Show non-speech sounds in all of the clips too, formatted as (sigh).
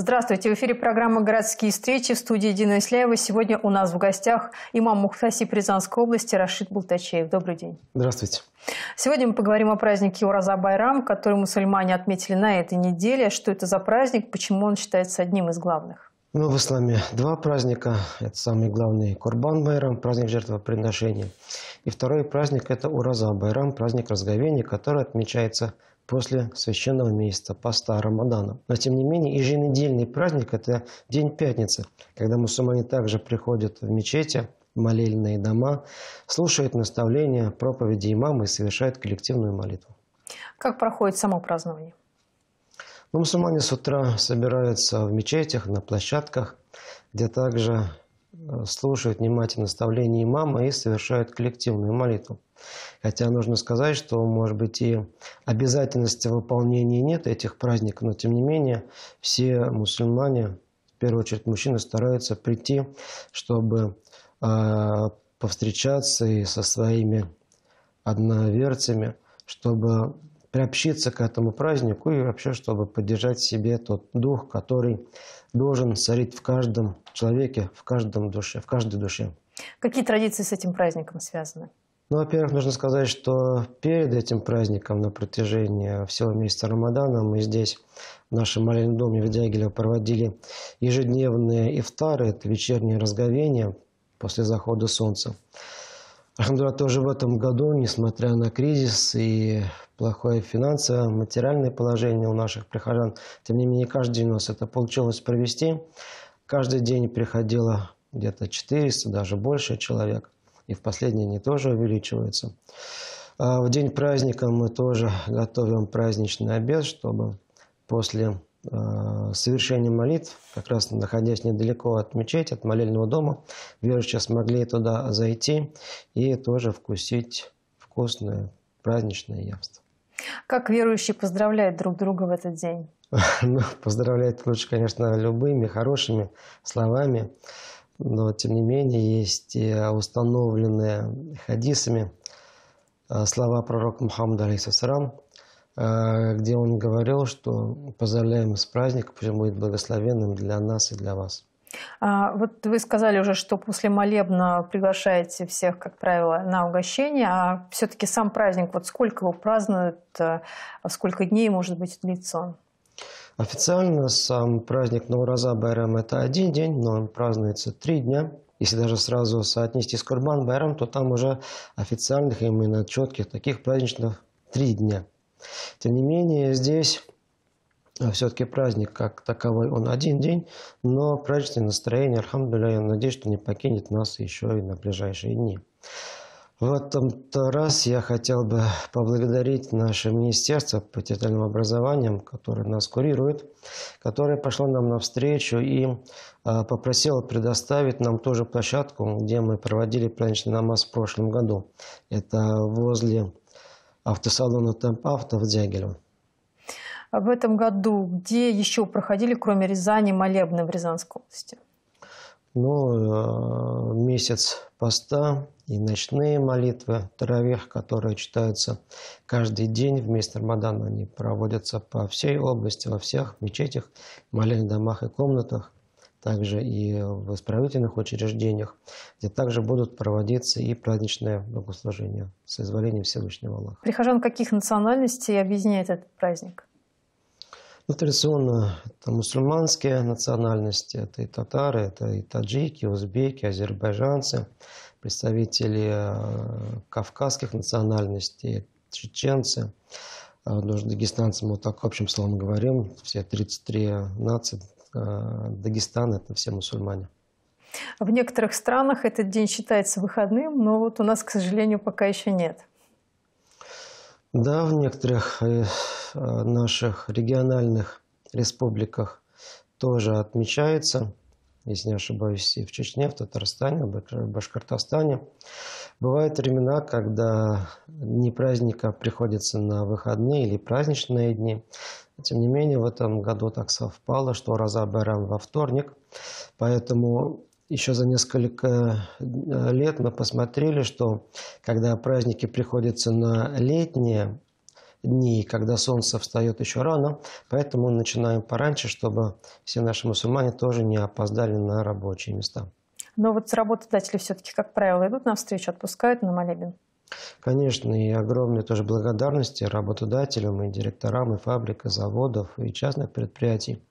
Здравствуйте. В эфире программа «Городские встречи» в студии Дина Исляева. Сегодня у нас в гостях имам Мухтаси Рязанской области Рашид Бултачеев. Добрый день. Здравствуйте. Сегодня мы поговорим о празднике Ураза Байрам, который мусульмане отметили на этой неделе. Что это за праздник, почему он считается одним из главных? Ну, в исламе два праздника. Это самый главный Курбан Байрам, праздник жертвоприношения. И второй праздник – это Ураза Байрам, праздник разговения, который отмечается после священного месяца, поста Рамадана. Но, тем не менее, еженедельный праздник – это День Пятницы, когда мусульмане также приходят в мечети, молельные дома, слушают наставления, проповеди имама и совершают коллективную молитву. Как проходит само празднование? Ну, мусульмане с утра собираются в мечетях, на площадках, где также слушают внимательно наставления имама и совершают коллективную молитву. Хотя нужно сказать, что, может быть, и обязательности выполнения нет этих праздников, но, тем не менее, все мусульмане, в первую очередь мужчины, стараются прийти, чтобы э, повстречаться и со своими одноверцами, чтобы приобщиться к этому празднику и вообще, чтобы поддержать в себе тот дух, который должен царить в каждом человеке, в каждом душе, в каждой душе. Какие традиции с этим праздником связаны? Ну, во-первых, нужно сказать, что перед этим праздником на протяжении всего месяца Рамадана мы здесь, в нашем маленьком доме в Дягиле, проводили ежедневные ифтары, это вечернее разговение после захода солнца. Алхамдуля, тоже в этом году, несмотря на кризис и плохое финансовое, материальное положение у наших прихожан, тем не менее, каждый день у нас это получилось провести. Каждый день приходило где-то 400, даже больше человек – и в последние они тоже увеличиваются. А в день праздника мы тоже готовим праздничный обед, чтобы после а, совершения молитв, как раз находясь недалеко от мечети, от молельного дома, верующие смогли туда зайти и тоже вкусить вкусное праздничное явство. Как верующие поздравляют друг друга в этот день? (laughs) Ну, поздравлять лучше, конечно, любыми хорошими словами но тем не менее есть установленные хадисами э, слова пророка Мухаммада, алейхиссалам, э, где он говорил, что поздравляем с праздником, пусть будет благословенным для нас и для вас. А, вот вы сказали уже, что после молебна приглашаете всех, как правило, на угощение, а все-таки сам праздник, вот сколько его празднуют, э, сколько дней, может быть, длится он? Официально сам праздник Наураза Байрам – это один день, но он празднуется три дня. Если даже сразу соотнести с Курбан Байрам, то там уже официальных, именно четких таких праздничных три дня. Тем не менее, здесь а, все-таки праздник как таковой, он один день, но праздничное настроение, альхамдуля, я надеюсь, что не покинет нас еще и на ближайшие дни. В этом-то раз я хотел бы поблагодарить наше Министерство по территориальному образованию, которое нас курирует, которое пошло нам навстречу и а, попросило предоставить нам тоже площадку, где мы проводили праздничный намаз в прошлом году. Это возле автосалона Темп Авто в Дягилево. В этом году где еще проходили, кроме Рязани, молебны в Рязанской области? Ну, э, месяц поста и ночные молитвы Таравех, которые читаются каждый день вместе Рамадана. Они проводятся по всей области, во всех мечетях, молельных домах и комнатах, также и в исправительных учреждениях, где также будут проводиться и праздничные богослужения с изволением Всевышнего Аллаха. Прихожан каких национальностей объединяет этот праздник? Ну, традиционно это мусульманские национальности, это и татары, это и таджики, узбеки, азербайджанцы, представители э, кавказских национальностей, чеченцы, ну, дагестанцы, мы вот так общим словом говорим, все 33 нации э, Дагестана – это все мусульмане. В некоторых странах этот день считается выходным, но вот у нас, к сожалению, пока еще нет. Да, в некоторых э, наших региональных республиках тоже отмечается, если не ошибаюсь, и в Чечне, в Татарстане, в Башкортостане. Бывают времена, когда дни праздника приходятся на выходные или праздничные дни. Тем не менее, в этом году так совпало, что Роза Байрам во вторник. Поэтому еще за несколько э, лет мы посмотрели, что когда праздники приходятся на летние дни, когда солнце встает еще рано, поэтому начинаем пораньше, чтобы все наши мусульмане тоже не опоздали на рабочие места. Но вот работодатели все-таки, как правило, идут навстречу, отпускают на молебен? Конечно, и огромные тоже благодарности работодателям, и директорам, и фабрик, и заводов, и частных предприятий.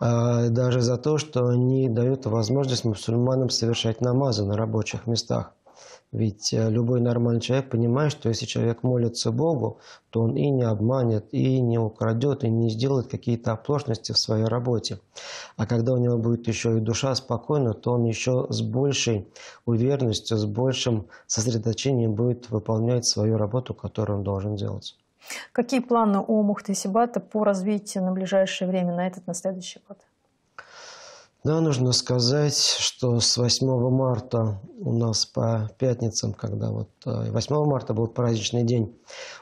А, даже за то, что они дают возможность мусульманам совершать намазы на рабочих местах. Ведь э, любой нормальный человек понимает, что если человек молится Богу, то он и не обманет, и не украдет, и не сделает какие-то оплошности в своей работе. А когда у него будет еще и душа спокойна, то он еще с большей уверенностью, с большим сосредоточением будет выполнять свою работу, которую он должен делать. Какие планы у Мухтасибата по развитию на ближайшее время, на этот, на следующий год? Да, нужно сказать, что с 8 марта у нас по пятницам, когда вот 8 э, марта был праздничный день,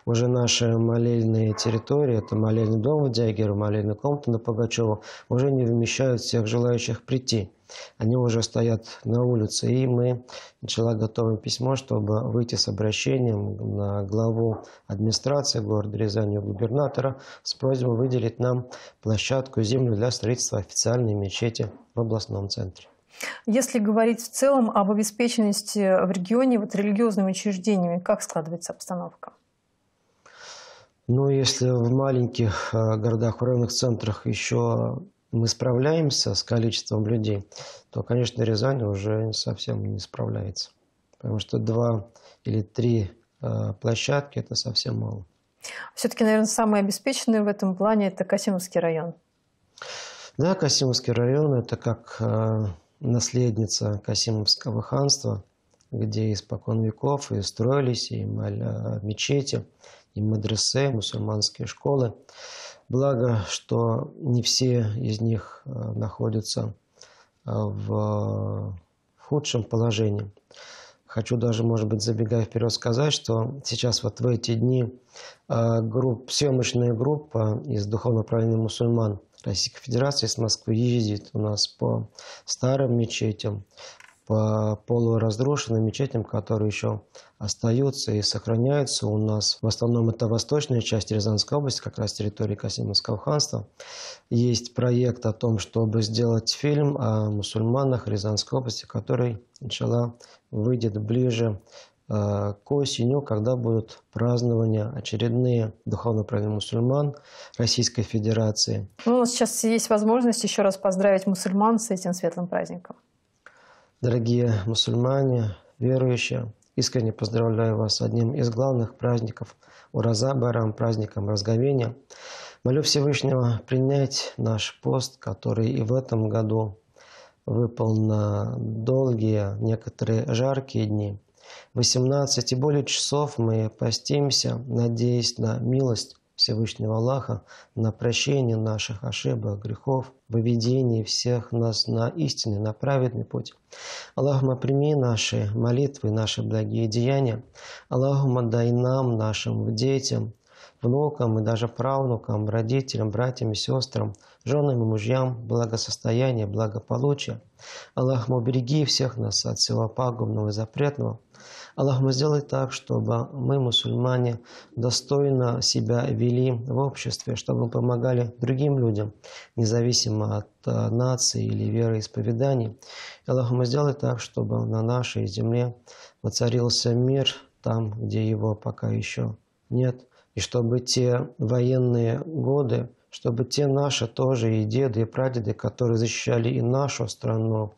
уже наши молельные территории, это молельный дом в Дягеру, молельная комната на Пугачева, уже не вмещают всех желающих прийти. Они уже стоят на улице, и мы начала готовим письмо, чтобы выйти с обращением на главу администрации города Рязани, губернатора, с просьбой выделить нам площадку, землю для строительства официальной мечети в областном центре. Если говорить в целом об обеспеченности в регионе вот религиозными учреждениями, как складывается обстановка? Ну, если в маленьких э, городах, в районных центрах еще мы справляемся с количеством людей, то, конечно, Рязань уже совсем не справляется. Потому что два или три э, площадки – это совсем мало. Все-таки, наверное, самый обеспеченный в этом плане – это Касимовский район. Да, Касимовский район – это как э, наследница Касимовского ханства, где испокон веков и строились и мечети, и мадресе, мусульманские школы. Благо, что не все из них э, находятся э, в худшем положении. Хочу даже, может быть, забегая вперед, сказать, что сейчас вот в эти дни э, групп, съемочная группа из духовно правильных мусульман Российской Федерации из Москвы ездит у нас по старым мечетям, по полуразрушенным мечетям, которые еще остаются и сохраняются у нас. В основном это восточная часть Рязанской области, как раз территории Касимовского ханства. Есть проект о том, чтобы сделать фильм о мусульманах Рязанской области, который, иншаллах, выйдет ближе э, к осенью, когда будут празднования очередные духовно правильных мусульман Российской Федерации. Ну, у нас сейчас есть возможность еще раз поздравить мусульман с этим светлым праздником. Дорогие мусульмане, верующие, искренне поздравляю вас с одним из главных праздников Ураза Барам, праздником разговения. Молю Всевышнего принять наш пост, который и в этом году выпал на долгие, некоторые жаркие дни. 18 и более часов мы постимся, надеясь на милость Всевышнего Аллаха на прощение наших ошибок, грехов, выведение всех нас на истинный, на праведный путь. Аллахума, прими наши молитвы, наши благие деяния. Аллахума, дай нам, нашим детям, внукам и даже правнукам, родителям, братьям и сестрам, женам и мужьям благосостояние, благополучие. Аллахума, убереги всех нас от всего пагубного и запретного. Аллах, сделай так, чтобы мы, мусульмане, достойно себя вели в обществе, чтобы мы помогали другим людям, независимо от э, нации или вероисповеданий. Аллах, сделай так, чтобы на нашей земле воцарился мир там, где его пока еще нет, и чтобы те военные годы, чтобы те наши тоже и деды, и прадеды, которые защищали и нашу страну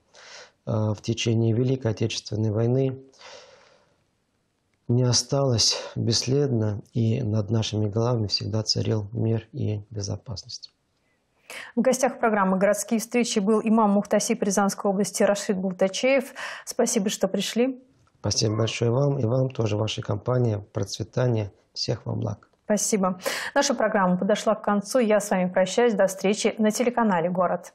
э, в течение Великой Отечественной войны, не осталось бесследно, и над нашими головами всегда царил мир и безопасность. В гостях программы «Городские встречи» был имам Мухтасиб Рязанской области Рашид Бултачеев. Спасибо, что пришли. Спасибо большое вам и вам тоже, вашей компании. Процветания. Всех вам благ. Спасибо. Наша программа подошла к концу. Я с вами прощаюсь. До встречи на телеканале «Город».